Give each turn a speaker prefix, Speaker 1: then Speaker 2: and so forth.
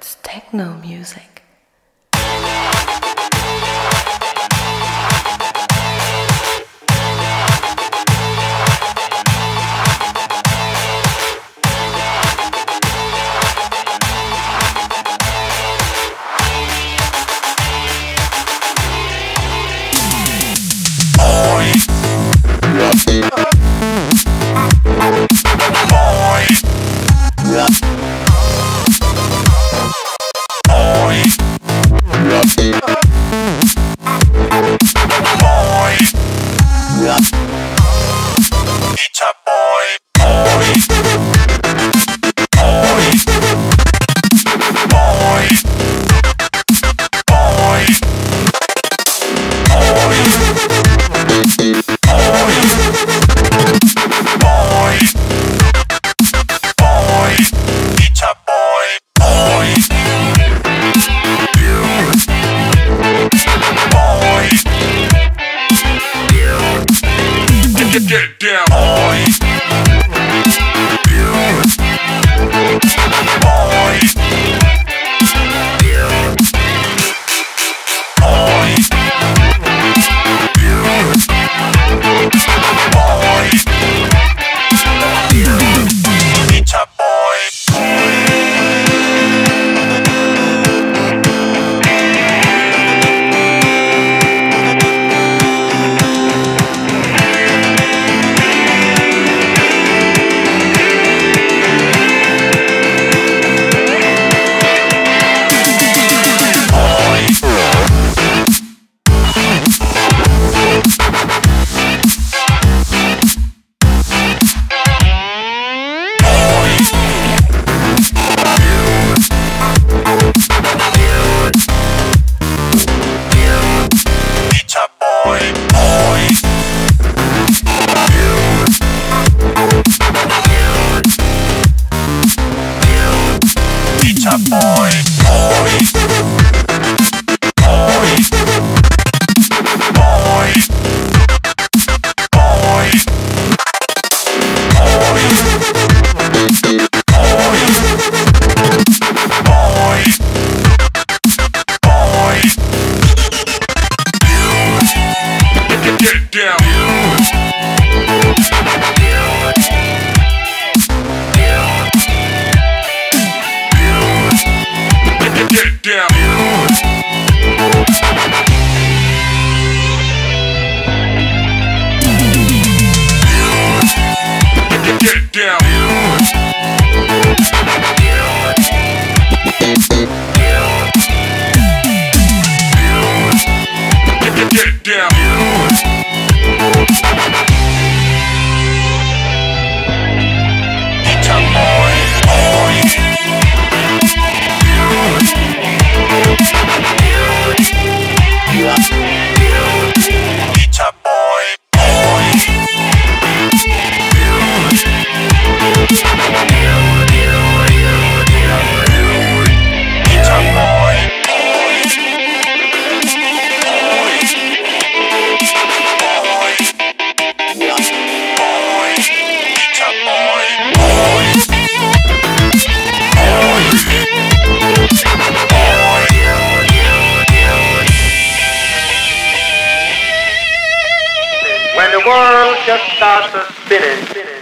Speaker 1: It's techno music.
Speaker 2: Yeah. boy, boy. get down.
Speaker 3: the world just starts spinning.